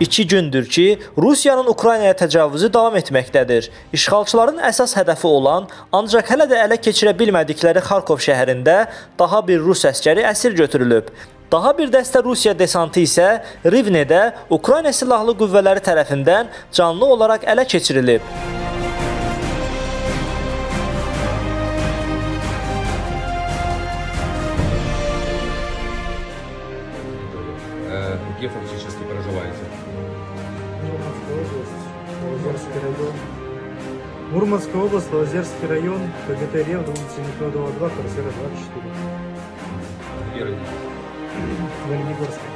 İki gündür ki, Rusiyanın Ukraynaya təcavüzü davam etməkdədir. İşğalçıların əsas hədəfi olan, ancaq hələ də ələ keçirə bilmədikləri Xarkov şəhərində daha bir rus əskəri əsir götürülüb. Daha bir dəstə Rusiya desantı isə Rivnedə Ukrayna silahlı qüvvələri tərəfindən canlı olaraq ələ keçirilib. Э, Где фактически проживаете? Мурманский район. Мурманская область, Лазерский район, КГТ рев. улица Николаева 2, квартира 24. Вернигорская.